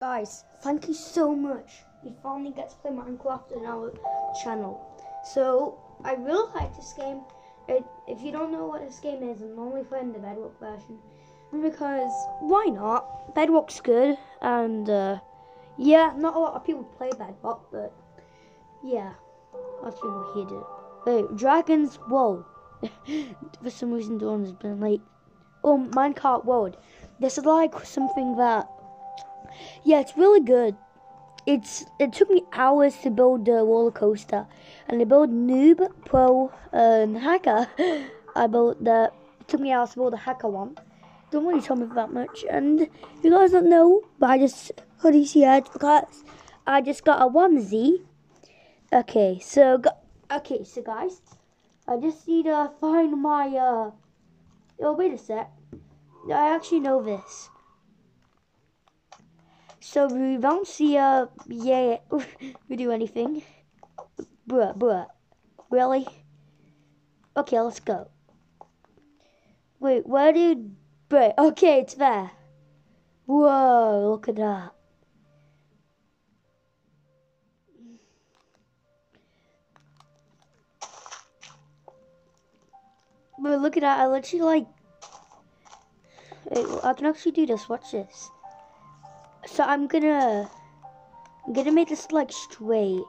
Guys, thank you so much. We finally get to play Minecraft on our channel. So, I really like this game. It, if you don't know what this game is, I'm only playing the Bedrock version. Because, why not? Bedrock's good, and, uh, yeah, not a lot of people play Bedrock, but, yeah, lots of people hate it. Wait, Dragons, whoa. For some reason, Dawn has been late. Oh, Minecart World. This is like something that yeah, it's really good. It's it took me hours to build the roller coaster, and I built Noob Pro and Hacker. I built the it took me hours to build the Hacker one. Don't really tell me that much, and you guys don't know, but I just hoodie see head because I just got a onesie. Okay, so okay, so guys, I just need to find my uh. Oh wait a sec. I actually know this. So we don't see a yeah we do anything. Bruh, bruh. Really? Okay, let's go. Wait, where did bruh okay, it's there. Whoa, look at that. But look at that, I literally like Wait, I can actually do this, watch this. So I'm gonna, I'm gonna make this like straight.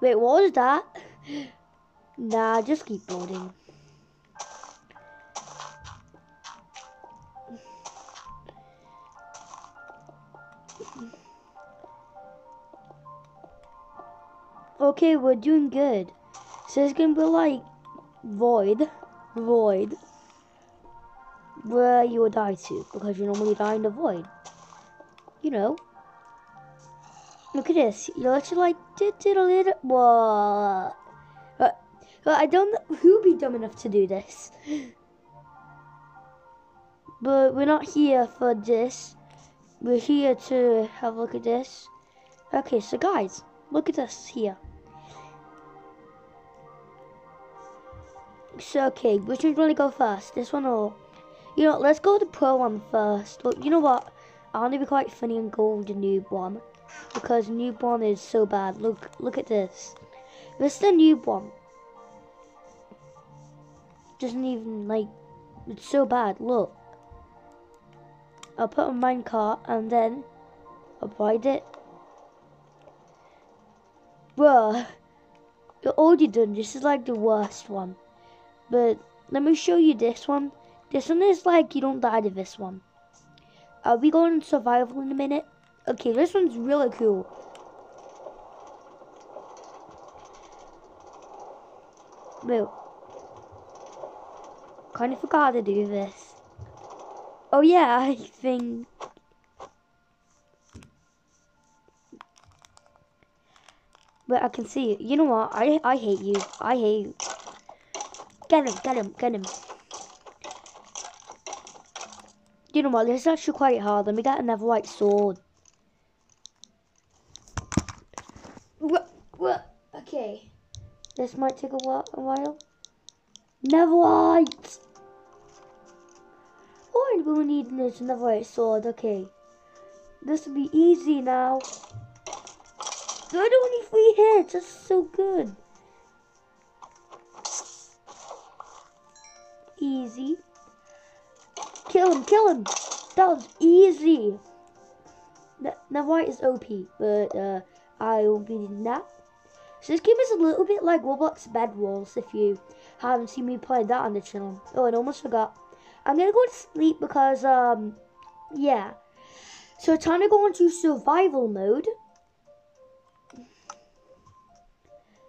Wait, what was that? Nah, just keep building. Okay, we're doing good. So it's gonna be like void, void, where you will die to because you normally die in the void. You know. Look at this. You're actually like did did a little what? But, uh, but I don't know who'd be dumb enough to do this. But we're not here for this. We're here to have a look at this. Okay, so guys, look at this here. So, okay, which one's gonna go first? This one or... You know, let's go with the pro one first. But you know what? I want to be quite funny and go with the noob one. Because noob one is so bad. Look, look at this. This is the noob one. Doesn't even, like... It's so bad. Look. I'll put a minecart and then... I'll it. Bruh. You're already done. This is like the worst one. But let me show you this one. This one is like you don't die to this one. Are we going survival in a minute? Okay, this one's really cool. Wait. Kind of forgot to do this. Oh yeah, I think... But I can see it. You know what? I I hate you. I hate you. Get him, get him, get him. You know what, this is actually quite hard. Let me get another white sword. Okay. This might take a while. Never white! Oh, I really need this another white sword. Okay. This will be easy now. Good, only three hits. That's so good. Easy. Kill him, kill him. That was easy. Now white is OP, but uh, I will be needing that. So this game is a little bit like Roblox Bed Wars if you haven't seen me play that on the channel. Oh, I almost forgot. I'm gonna go to sleep because, um, yeah. So it's time to go into survival mode.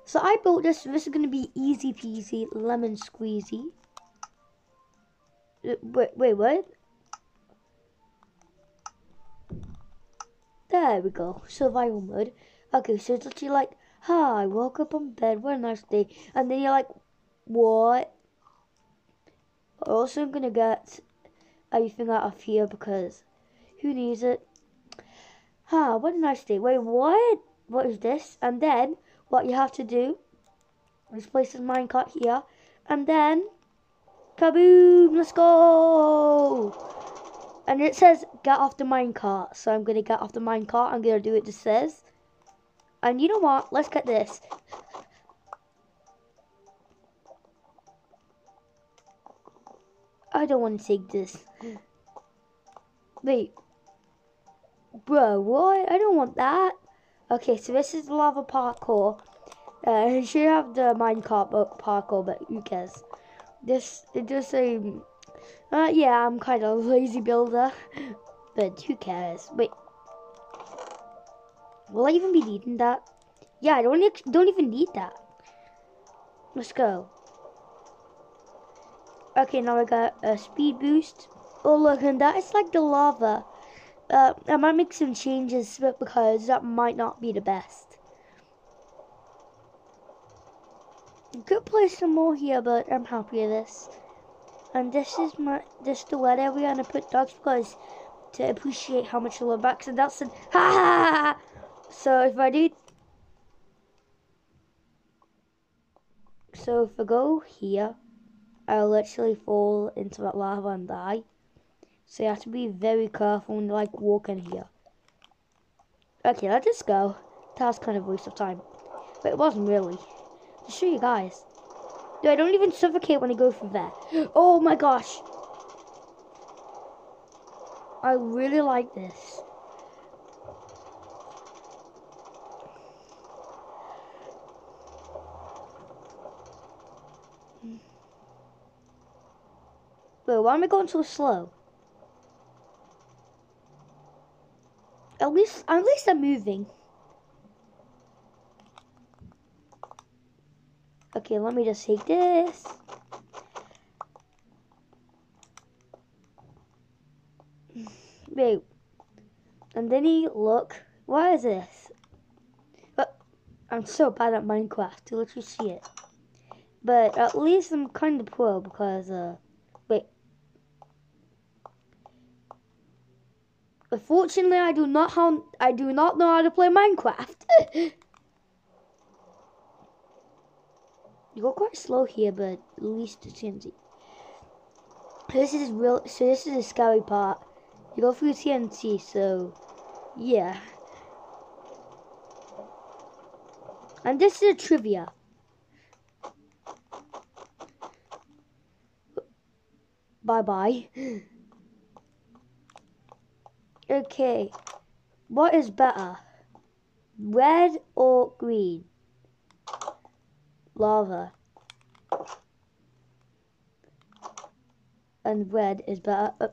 So I built this. This is gonna be easy peasy, lemon squeezy. Wait, wait, what? There we go. Survival mode. Okay, so it's actually like, hi, I woke up on bed, what a nice day. And then you're like, what? Also, I'm gonna get everything out of here because who needs it? Ah, what a nice day. Wait, what? What is this? And then what you have to do Let's place this minecart here. And then, kaboom, let's go. And it says get off the minecart. So I'm going to get off the minecart. I'm going to do it just says. And you know what? Let's get this. I don't want to take this. Wait. Bro, what? I don't want that. Okay, so this is lava parkour. Uh, it should have the minecart parkour, but who cares? This, it just a, uh, yeah, I'm kind of a lazy builder, but who cares? Wait, will I even be needing that? Yeah, I don't, don't even need that. Let's go. Okay, now I got a speed boost. Oh look, and that is like the lava. Uh, I might make some changes because that might not be the best. Could play some more here, but I'm happy with this. And this is my this the area, and I put dogs because to appreciate how much I love backs, and that's an ha. So if I do, so if I go here, I'll literally fall into that lava and die. So you have to be very careful when like walking here. Okay, let's just go. That was kind of a waste of time. But it wasn't really. To show you guys. Dude, I don't even suffocate when I go through there. Oh my gosh. I really like this. But why am I going so slow? At least, at least I'm moving. Okay, let me just take this. Wait. And then he look. What is this? Uh, I'm so bad at Minecraft to let you see it. But at least I'm kind of pro because, uh, wait. Unfortunately, I do not how I do not know how to play Minecraft. you go quite slow here, but at least it's TNT. This is real. So this is the scary part. You go through TNT, so yeah. And this is a trivia. Bye bye. Okay. What is better? Red or green? Lava. And red is better. Uh,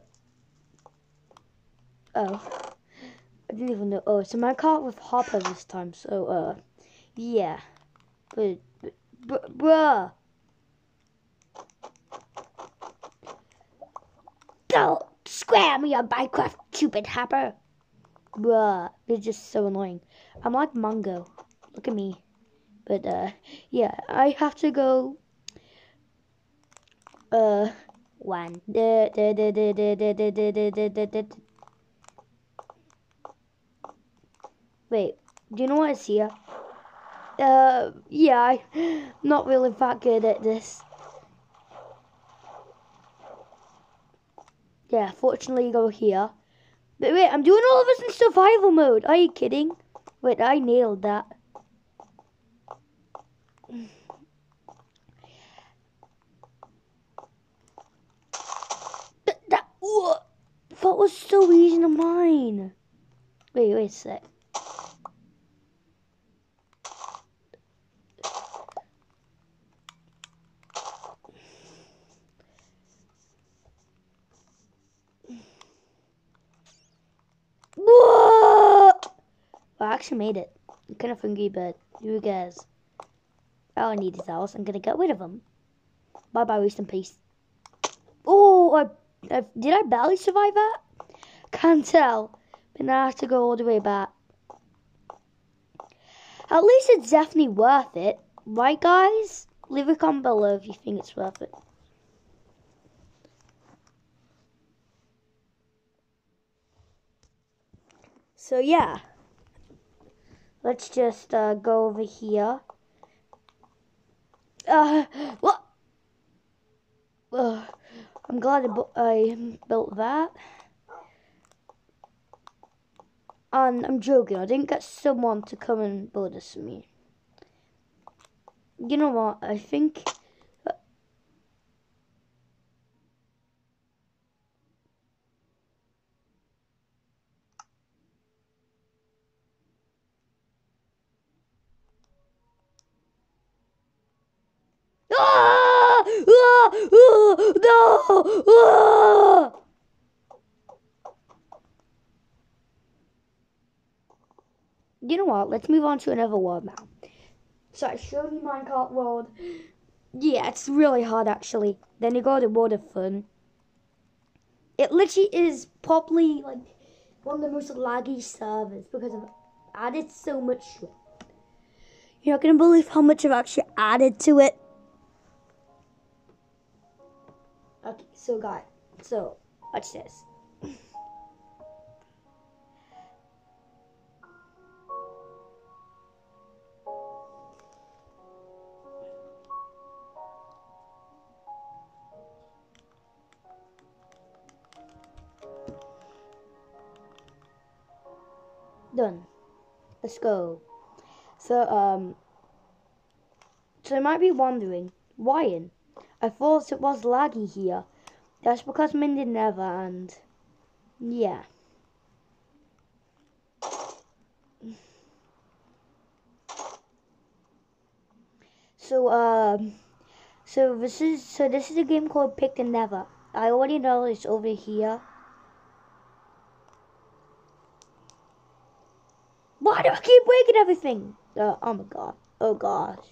oh. I didn't even know. Oh, so my car with Hopper this time. So, uh, yeah. But, bruh. Don't square me on Minecraft, stupid Hopper. Bruh, it's just so annoying. I'm like Mongo. Look at me. But, uh, yeah, I have to go, uh, one. Wait, do you know what is here? Uh, yeah, I'm not really that good at this. Yeah, fortunately you go here. But wait, I'm doing all of this in survival mode. Are you kidding? Wait, I nailed that. That, that, that was so easy to mine. Wait, wait a sec. I actually made it. Kind of hungry, but you guys. I need is house. I'm gonna get rid of them. Bye bye, rest in peace. Oh, I, I, did I barely survive that? Can't tell. But now I have to go all the way back. At least it's definitely worth it. Right, guys? Leave a comment below if you think it's worth it. So, yeah. Let's just uh, go over here. Uh? Uh, I'm glad I, bu- I built that. And I'm joking, I didn't get someone to come and build this for me. You know what, I think... Ah! Ah! Ah! No! Ah! You know what? Let's move on to another world now. So I showed you Minecraft World. Yeah, it's really hard actually. Then you go to World of Fun. It literally is probably like one of the most laggy servers because I've added so much. You're not gonna believe how much I've actually added to it. Okay, so guys, so watch this. Let's go. So, um, so you might be wondering, why in? I thought it was laggy here. That's because I'm in the nether and, yeah. So, um, so this is, so this is a game called Pick the Never. I already know it's over here. Why do I keep breaking everything? Uh, oh my god. Oh gosh.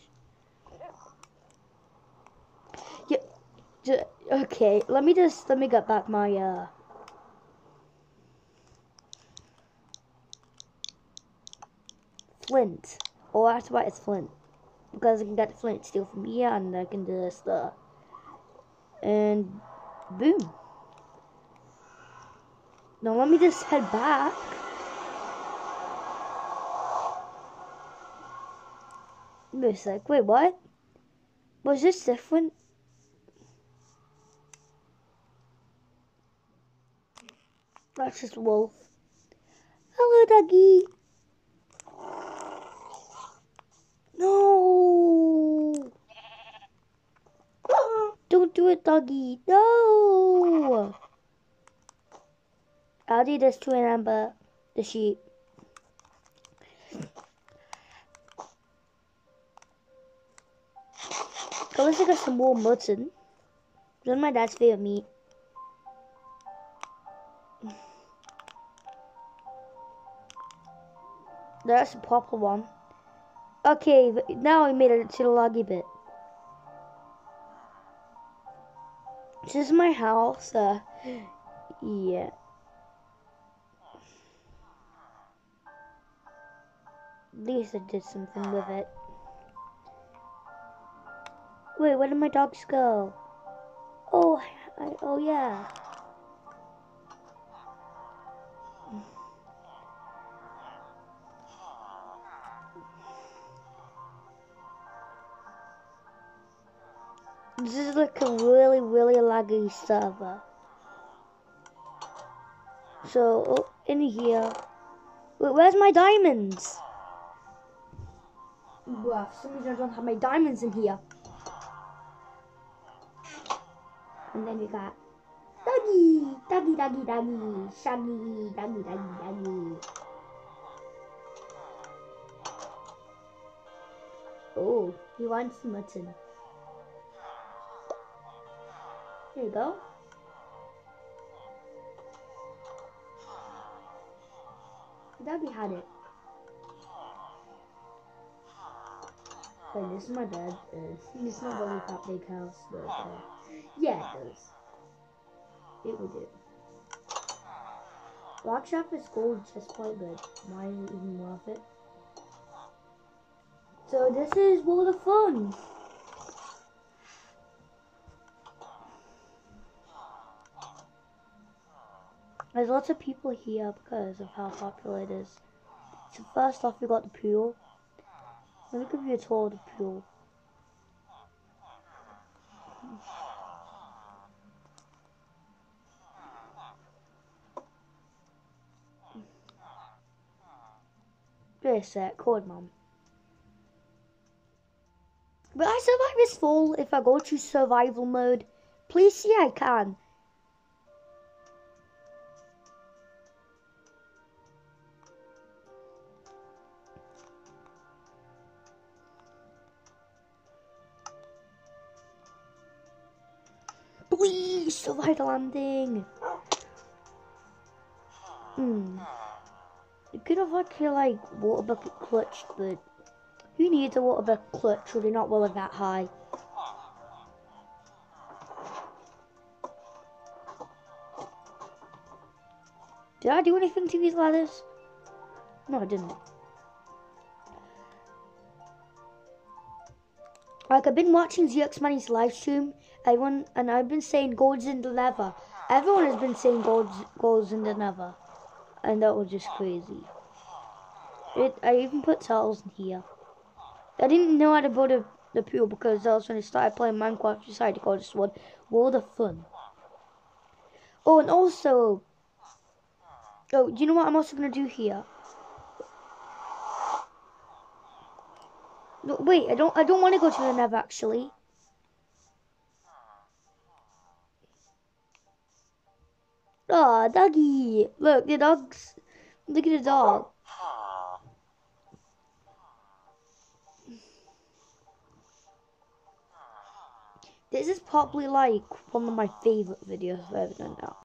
Yeah. Okay, let me just, let me get back my, uh... Flint. Oh, that's why it's flint. Because I can get the flint steel from here and I can just, uh... And... Boom. Now let me just head back. It's like, wait, what? Was this different? That's just wolf. Hello, doggy. No. Don't do it, doggy. No. I'll do this to remember the sheep. I got some more mutton. Of my dad's favorite meat. That's a proper one. Okay, now I made it to the laggy bit. This is my house. Uh, yeah. At least I did something with it. Wait, where did my dogs go? Oh, I, oh yeah. This is like a really, really laggy server. So, oh, in here. Wait, where's my diamonds? Well, for some reason I don't have my diamonds in here. And then we got doggy, doggy, doggy, doggy, shaggy, doggy, doggy, doggy. Oh, he wants mutton. Here you go. Doggy had it. Wait, this is my bed. Uh, it's not really that big house, but uh, yeah, it does. It will do. Rockshop is gold, just quite good. Why even worth it? So this is World of Fun. There's lots of people here because of how popular it is. So first off, we got the pool. Let me give you a tour of the pool. A sec, code mom. Will I survive this fall if I go to survival mode? Please see I can. Please survive the landing. Hmm. You could have actually like water bucket clutched, but who needs a water bucket clutch when you're not willing that high? Did I do anything to these ladders? No, I didn't. Like I've been watching ZX Money's live stream, everyone, and I've been saying golds in the nether. Everyone has been saying golds, golds in the nether, and that was just crazy. It, I even put tiles in here. I didn't know how to build a, the pool because that was when I started playing Minecraft. I decided to go this one. World of Fun. Oh, and also, oh, do you know what I'm also gonna do here? No, wait, I don't I don't want to go to the Nether actually. Oh, doggy! Look, the dog's. Look at the dog. This is probably like one of my favorite videos I've ever done now.